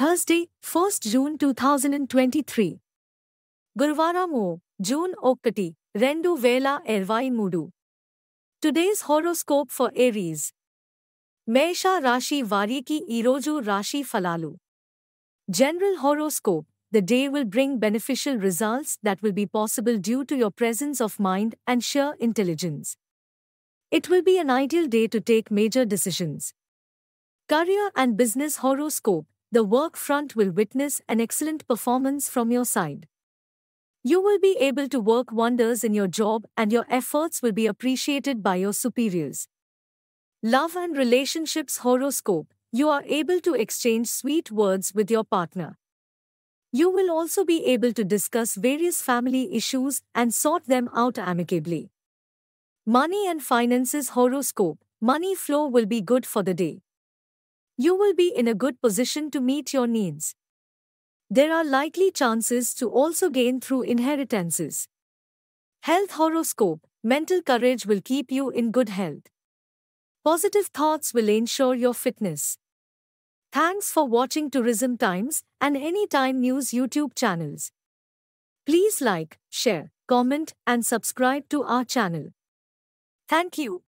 Thursday, 1st June 2023. Gurvaramo, June Okati, Rendu Vela Ervai Mudu. Today's horoscope for Aries. Mesha Rashi Variki Iroju Rashi Falalu. General horoscope the day will bring beneficial results that will be possible due to your presence of mind and sheer intelligence. It will be an ideal day to take major decisions. Career and business horoscope the work front will witness an excellent performance from your side. You will be able to work wonders in your job and your efforts will be appreciated by your superiors. Love and relationships horoscope you are able to exchange sweet words with your partner. You will also be able to discuss various family issues and sort them out amicably. Money and finances horoscope money flow will be good for the day. You will be in a good position to meet your needs. There are likely chances to also gain through inheritances. Health horoscope mental courage will keep you in good health. Positive thoughts will ensure your fitness. Thanks for watching Tourism Times and Anytime News YouTube channels. Please like, share, comment, and subscribe to our channel. Thank you.